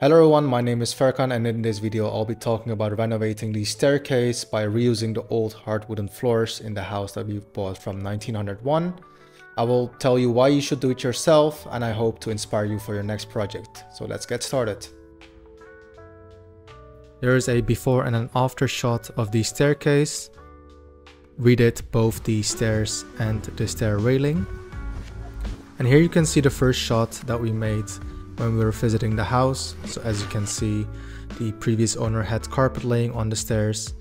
Hello everyone, my name is Ferkan and in this video I'll be talking about renovating the staircase by reusing the old hard wooden floors in the house that we bought from 1901. I will tell you why you should do it yourself and I hope to inspire you for your next project. So let's get started. There is a before and an after shot of the staircase. We did both the stairs and the stair railing. And here you can see the first shot that we made when we were visiting the house. So as you can see, the previous owner had carpet laying on the stairs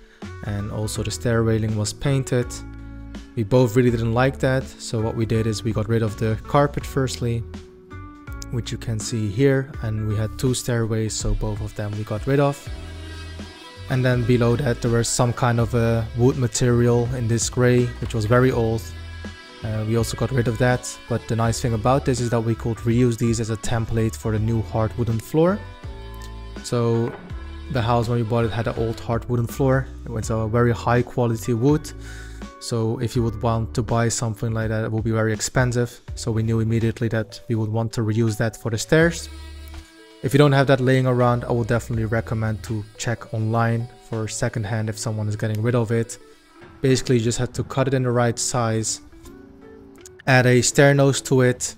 and also the stair railing was painted. We both really didn't like that, so what we did is we got rid of the carpet firstly, which you can see here, and we had two stairways, so both of them we got rid of. And then below that there was some kind of a wood material in this grey, which was very old, uh, we also got rid of that, but the nice thing about this is that we could reuse these as a template for the new hard wooden floor. So the house when we bought it had an old hard wooden floor. It was a very high quality wood. So if you would want to buy something like that, it would be very expensive. So we knew immediately that we would want to reuse that for the stairs. If you don't have that laying around, I would definitely recommend to check online for secondhand if someone is getting rid of it. Basically, you just have to cut it in the right size add a stair nose to it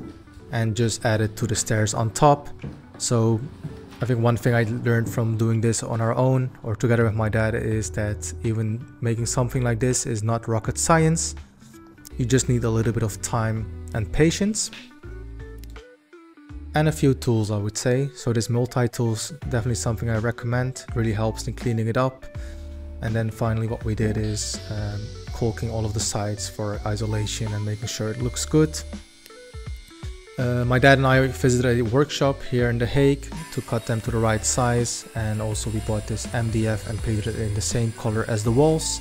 and just add it to the stairs on top. So I think one thing I learned from doing this on our own or together with my dad is that even making something like this is not rocket science. You just need a little bit of time and patience. And a few tools I would say. So this multi-tools definitely something I recommend. really helps in cleaning it up. And then finally what we did is um, caulking all of the sides for isolation and making sure it looks good. Uh, my dad and I visited a workshop here in The Hague to cut them to the right size and also we bought this MDF and painted it in the same color as the walls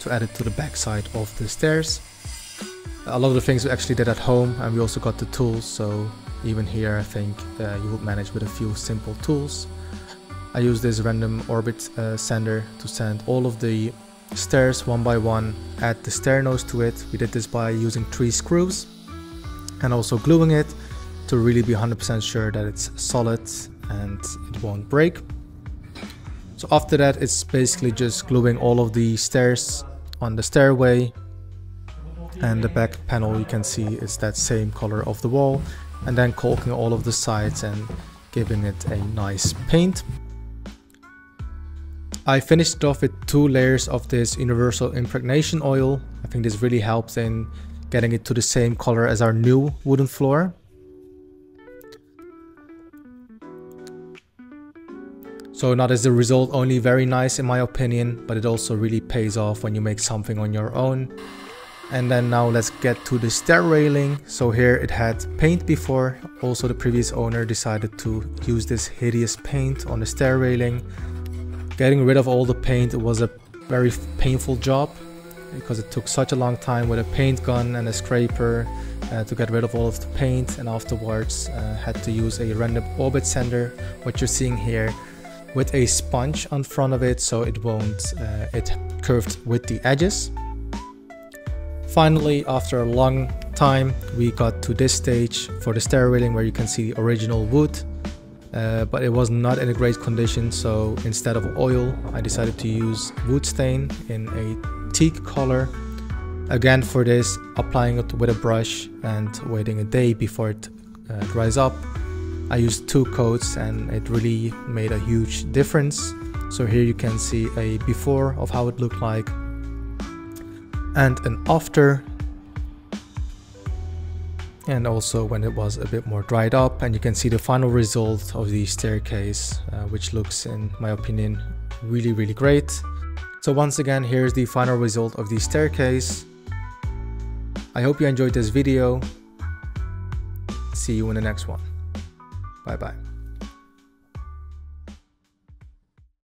to add it to the backside of the stairs. A lot of the things we actually did at home and we also got the tools so even here I think uh, you would manage with a few simple tools. I used this random orbit uh, sander to sand all of the stairs one by one, add the stair nose to it. We did this by using three screws and also gluing it to really be 100% sure that it's solid and it won't break. So after that it's basically just gluing all of the stairs on the stairway and the back panel you can see is that same color of the wall and then caulking all of the sides and giving it a nice paint. I finished off with two layers of this universal impregnation oil. I think this really helps in getting it to the same color as our new wooden floor. So not as the result only very nice in my opinion, but it also really pays off when you make something on your own. And then now let's get to the stair railing. So here it had paint before. Also the previous owner decided to use this hideous paint on the stair railing. Getting rid of all the paint was a very painful job because it took such a long time with a paint gun and a scraper uh, to get rid of all of the paint and afterwards uh, had to use a random orbit sander what you're seeing here with a sponge on front of it so it won't uh, it curved with the edges. Finally after a long time we got to this stage for the stair railing where you can see the original wood uh, but it was not in a great condition so instead of oil I decided to use wood stain in a teak color again for this applying it with a brush and waiting a day before it uh, dries up. I used two coats and it really made a huge difference. So here you can see a before of how it looked like and an after and also when it was a bit more dried up and you can see the final result of the staircase uh, which looks in my opinion really really great. So once again here's the final result of the staircase. I hope you enjoyed this video. See you in the next one. Bye bye